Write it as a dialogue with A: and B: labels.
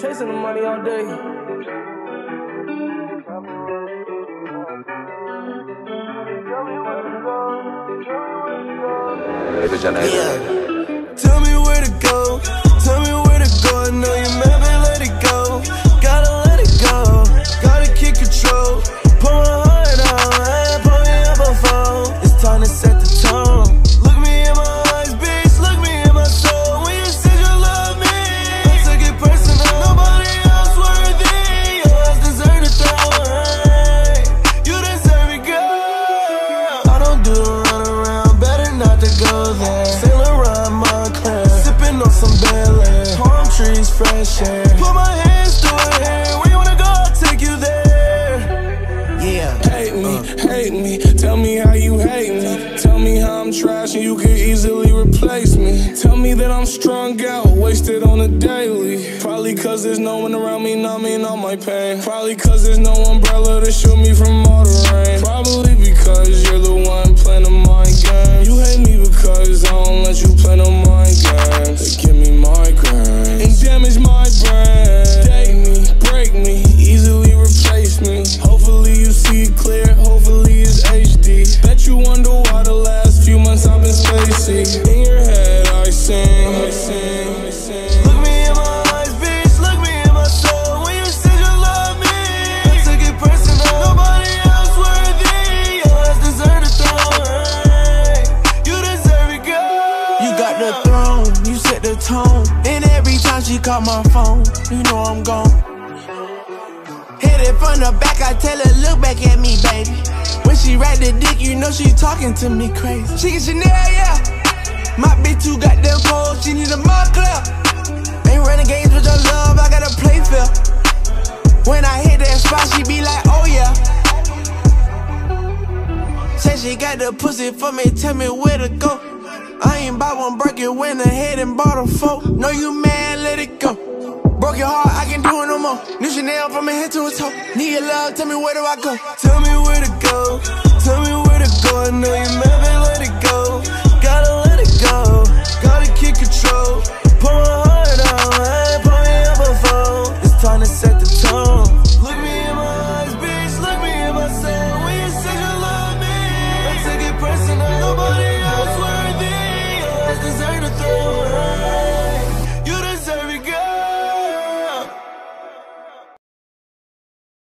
A: Chasing the money all day.
B: Yeah. Tell me where to go. Trees, fresh air. Put my hands through her hair. Where you wanna go? I'll take you there. Yeah.
C: hate me, hate me. Tell me how you hate me. Tell me how I'm trash and you could easily replace me. Tell me that I'm strung out, wasted on a daily. Probably cause there's no one around me numbing all my pain. Probably cause there's no umbrella to shield me from all the rain. Probably because you're the one playing been spacey. In your head I sing, I sing, I sing.
B: Look me in my eyes, bitch. Look me in my soul. When you said you love me, I took it personal. Nobody else worthy. Yours deserve the throne. You deserve it, girl.
D: You got the throne, you set the tone. And every time she call my phone, you know I'm gone. Hit it from the back, I tell her, look back at me, baby. When she ride the dick, you know she talking to me crazy. She get Chanel, yeah. My bitch too goddamn cold, she need a Moncler. Ain't running games with your love, I gotta play fair. When I hit that spot, she be like, oh yeah. Say she got the pussy for me, tell me where to go. I ain't buy one it, went ahead and bought a four. Know you mad, let it go. Broke your heart, I can't do it no more. New Chanel from my head to a toe. Need your love, tell me where do I go?
B: Tell me where to go. Tell me